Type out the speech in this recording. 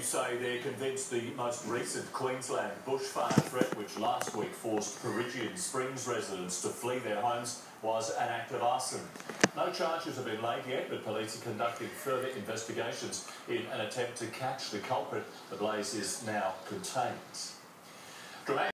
Authorities say they're convinced the most recent Queensland bushfire threat, which last week forced Peregian Springs residents to flee their homes, was an act of arson. No charges have been laid yet, but police are conducting further investigations in an attempt to catch the culprit. The blaze is now contained. Dramatic